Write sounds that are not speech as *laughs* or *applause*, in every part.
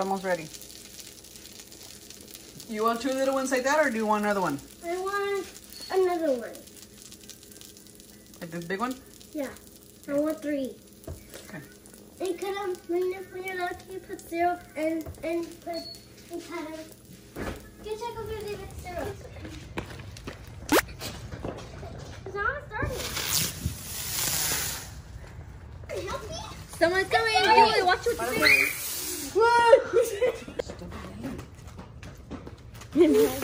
almost ready. You want two little ones like that, or do you want another one? I want another one. Like this big one? Yeah. I want three. Okay. And could um when you're when you're done, can you put syrup and and put and kind of can you check over there with syrup? It's not starting. Can you help me? Someone's coming. Julie, watch what you're doing. Oh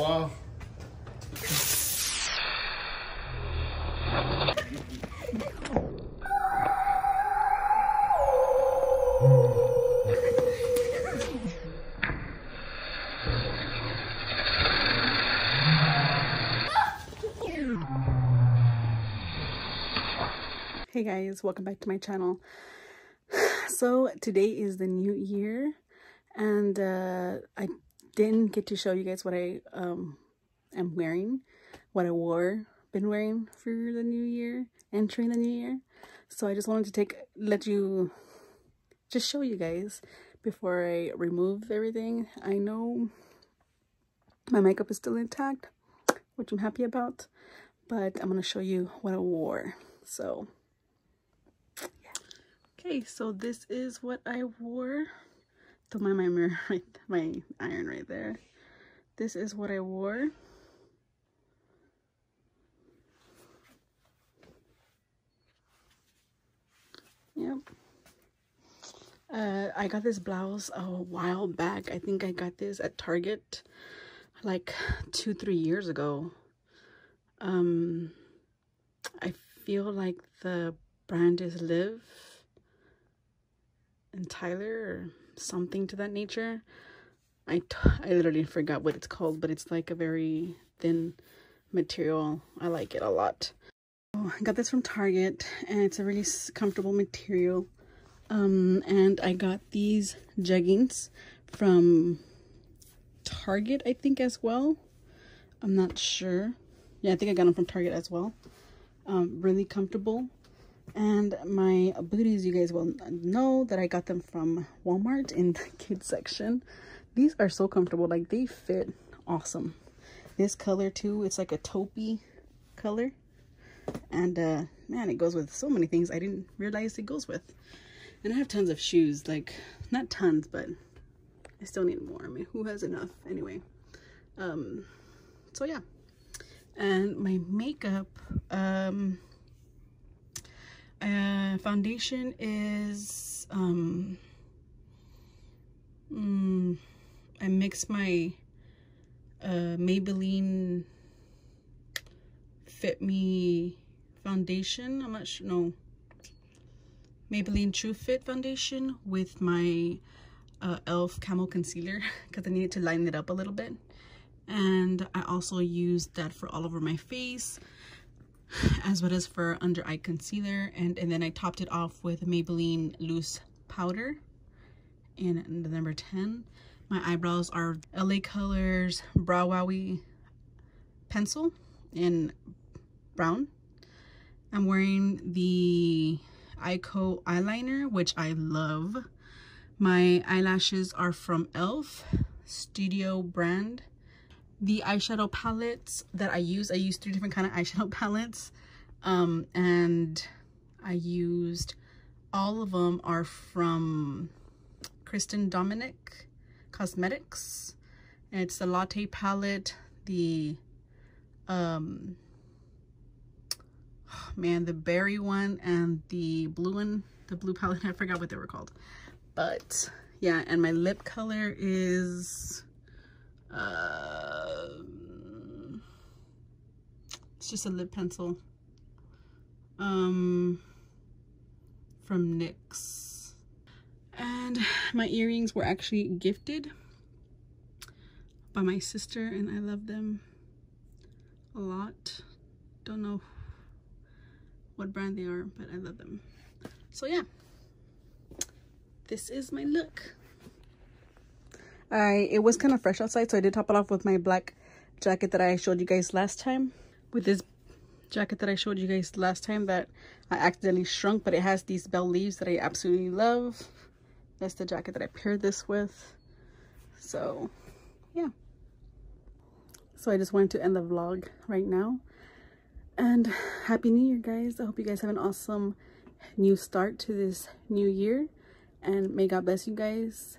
wow. *sighs* Hey guys, welcome back to my channel. *sighs* So today is the new year and uh, I didn't get to show you guys what I um, am wearing, what I wore, been wearing for the new year, entering the new year. So I just wanted to take, let you, just show you guys before I remove everything. I know my makeup is still intact, which I'm happy about, but I'm going to show you what I wore. So Okay, so this is what I wore. Don't mind my mirror, *laughs* right, my iron right there. This is what I wore. Yep. Uh, I got this blouse a while back. I think I got this at Target like two, three years ago. Um, I feel like the brand is Live and Tyler something to that nature. I, I literally forgot what it's called, but it's like a very thin material. I like it a lot. Oh, I got this from Target and it's a really comfortable material. Um, and I got these jeggings from Target, I think, as well. I'm not sure. Yeah, I think I got them from Target as well. Um, really comfortable and my booties you guys will know that i got them from walmart in the *laughs* kids section. These are so comfortable. Like they fit awesome. This color too it's like a taupey color. And uh man it goes with so many things i didn't realize it goes with. And i have tons of shoes like not tons but i still need more. I mean who has enough? Anyway um so yeah. And my makeup um foundation is um mm, I mix my uh, Maybelline Fit Me foundation. I'm not sure. No, Maybelline True Fit foundation with my uh, e.l.f. Camo Concealer *laughs* because I needed to line it up a little bit. And I also used that for all over my face as well as for under eye concealer. And, and then I topped it off with Maybelline loose powder. In the number 10 my eyebrows are LA Colors Brow Wowie pencil in brown. I'm wearing the Eyeko eyeliner which I love. My eyelashes are from e.l.f. Studio brand the eyeshadow palettes that I use. I use three different kind of eyeshadow *laughs* palettes. Um, and I used, all of them are from Kristen Dominic Cosmetics. And it's the Latte palette, the, um, *sighs* man, the berry one and the blue one, the blue palette. *laughs* I forgot what they were called. But yeah, and my lip color is uh, it's just a lip pencil um, from NYX. And my earrings were actually gifted by my sister and I love them a lot. Don't know what brand they are, but I love them. So yeah, this is my look. I it was kind of fresh outside, so I did top it off with my black jacket that I showed you guys last time. With this jacket that I showed you guys last time that I accidentally shrunk, but it has these bell leaves that I absolutely love. That's the jacket that I paired this with. So, yeah. So I just wanted to end the vlog right now. And Happy New Year, guys. I hope you guys have an awesome new start to this new year. And may God bless you guys.